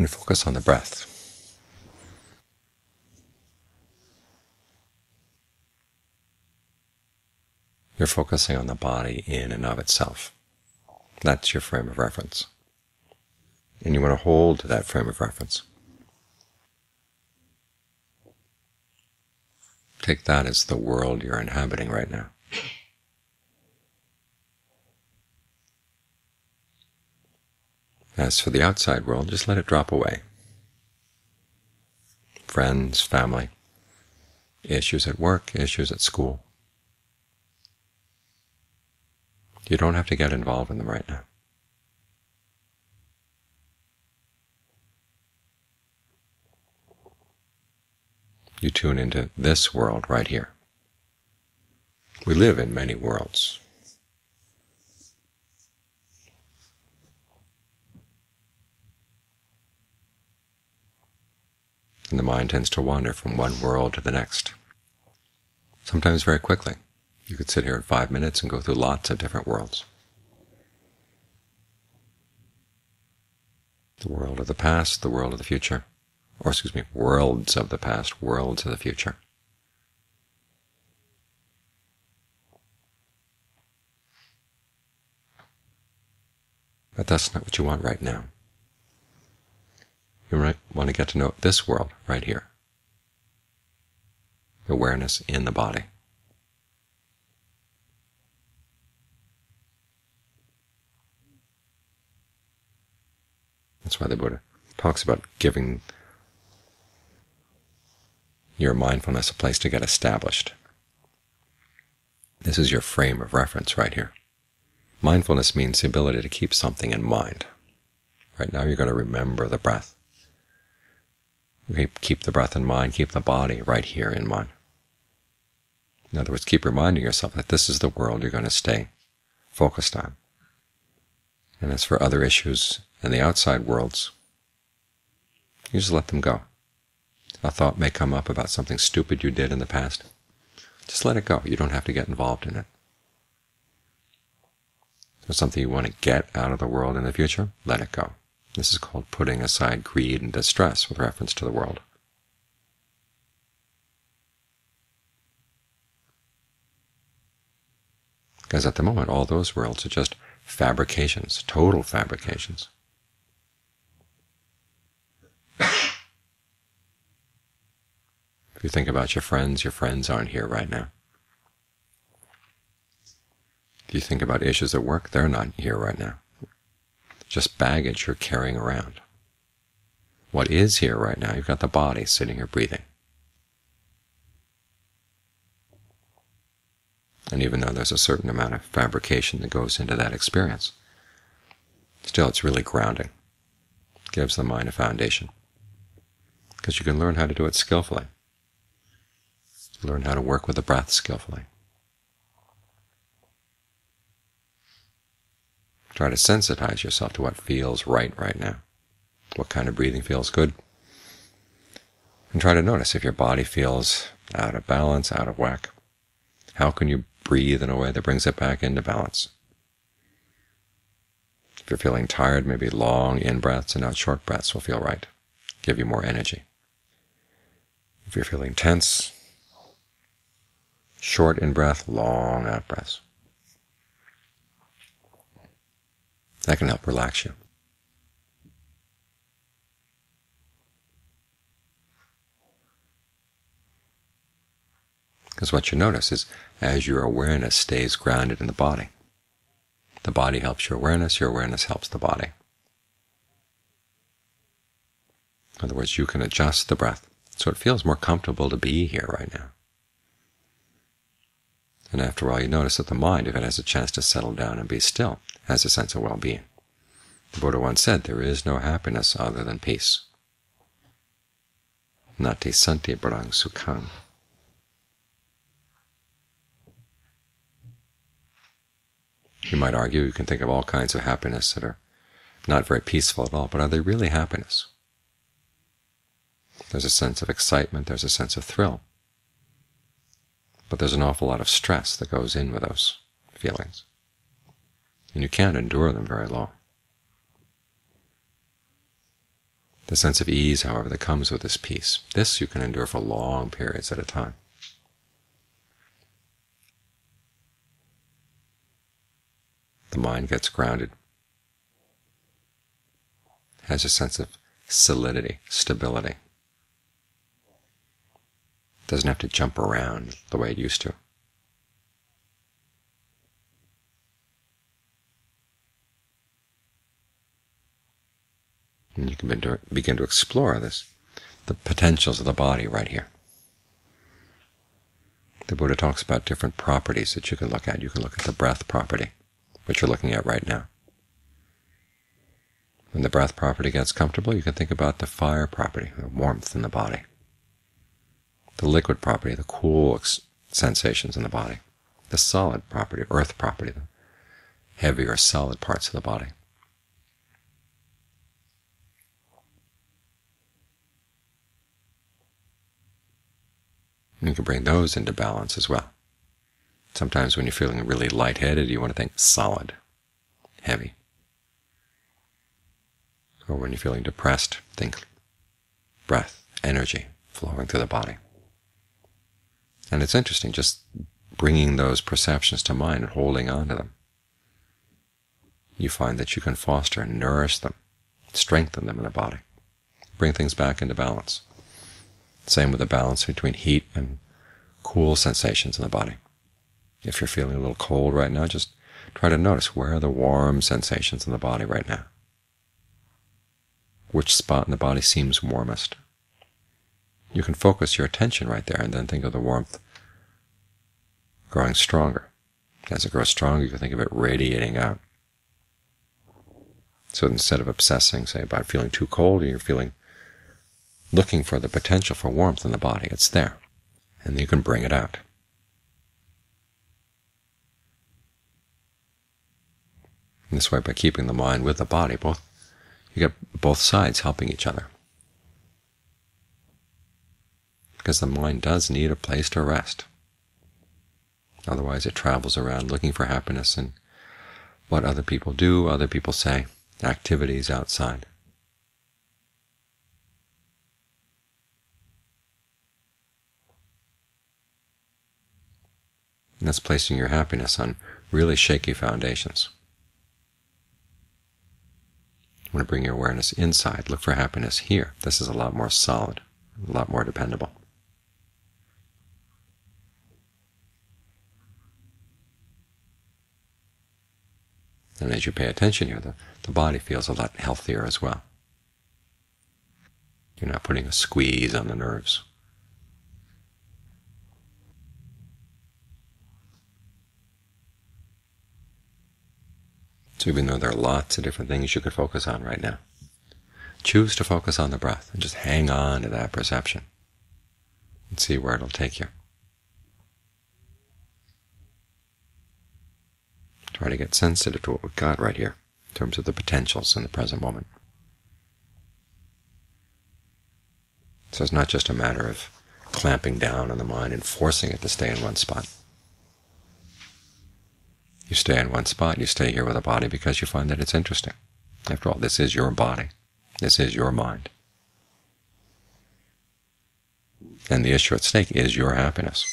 You focus on the breath, you're focusing on the body in and of itself. That's your frame of reference. And you want to hold to that frame of reference. Take that as the world you're inhabiting right now. As for the outside world, just let it drop away. Friends, family, issues at work, issues at school. You don't have to get involved in them right now. You tune into this world right here. We live in many worlds. And the mind tends to wander from one world to the next, sometimes very quickly. You could sit here in five minutes and go through lots of different worlds. The world of the past, the world of the future, or excuse me, worlds of the past, worlds of the future. But that's not what you want right now. You might want to get to know this world right here, awareness in the body. That's why the Buddha talks about giving your mindfulness a place to get established. This is your frame of reference right here. Mindfulness means the ability to keep something in mind. Right now you're going to remember the breath. Keep the breath in mind, keep the body right here in mind. In other words, keep reminding yourself that this is the world you're going to stay focused on. And as for other issues and the outside worlds, you just let them go. A thought may come up about something stupid you did in the past. Just let it go. You don't have to get involved in it. If something you want to get out of the world in the future, let it go. This is called putting aside greed and distress with reference to the world. Because at the moment, all those worlds are just fabrications, total fabrications. If you think about your friends, your friends aren't here right now. If you think about issues at work, they're not here right now. Just baggage you're carrying around. What is here right now? You've got the body sitting here breathing. And even though there's a certain amount of fabrication that goes into that experience, still it's really grounding. It gives the mind a foundation, because you can learn how to do it skillfully. Learn how to work with the breath skillfully. Try to sensitize yourself to what feels right right now, what kind of breathing feels good, and try to notice if your body feels out of balance, out of whack. How can you breathe in a way that brings it back into balance? If you're feeling tired, maybe long in-breaths and not short breaths will feel right, give you more energy. If you're feeling tense, Short in-breath, long out-breaths. That can help relax you. Because what you notice is as your awareness stays grounded in the body, the body helps your awareness, your awareness helps the body. In other words, you can adjust the breath so it feels more comfortable to be here right now. And after all, you notice that the mind, if it has a chance to settle down and be still, has a sense of well-being. The Buddha once said, there is no happiness other than peace. Natthi santi parang sukham. You might argue you can think of all kinds of happiness that are not very peaceful at all, but are they really happiness? There's a sense of excitement, there's a sense of thrill. But there's an awful lot of stress that goes in with those feelings, and you can't endure them very long. The sense of ease, however, that comes with this peace, this you can endure for long periods at a time. The mind gets grounded, has a sense of solidity, stability. Doesn't have to jump around the way it used to. And you can begin to explore this, the potentials of the body right here. The Buddha talks about different properties that you can look at. You can look at the breath property, which you're looking at right now. When the breath property gets comfortable, you can think about the fire property, the warmth in the body, the liquid property, the cool sensations in the body, the solid property, earth property, the heavier solid parts of the body. You can bring those into balance as well. Sometimes when you're feeling really lightheaded, you want to think solid, heavy. Or when you're feeling depressed, think breath, energy flowing through the body. And it's interesting just bringing those perceptions to mind and holding on to them. You find that you can foster and nourish them, strengthen them in the body, bring things back into balance. Same with the balance between heat and cool sensations in the body. If you're feeling a little cold right now, just try to notice where are the warm sensations in the body right now. Which spot in the body seems warmest? You can focus your attention right there and then think of the warmth growing stronger. As it grows stronger, you can think of it radiating out. So instead of obsessing, say, about feeling too cold, you're feeling looking for the potential for warmth in the body. It's there, and you can bring it out. This way, by keeping the mind with the body, both you get both sides helping each other. Because the mind does need a place to rest. Otherwise, it travels around looking for happiness in what other people do, other people say, activities outside. And that's placing your happiness on really shaky foundations. You want to bring your awareness inside. Look for happiness here. This is a lot more solid, a lot more dependable. And as you pay attention here, the, the body feels a lot healthier as well. You're not putting a squeeze on the nerves. So even though there are lots of different things you could focus on right now, choose to focus on the breath and just hang on to that perception and see where it'll take you. Try to get sensitive to what we've got right here in terms of the potentials in the present moment. So it's not just a matter of clamping down on the mind and forcing it to stay in one spot. You stay in one spot, you stay here with a body because you find that it's interesting. After all, this is your body. This is your mind. And the issue at stake is your happiness.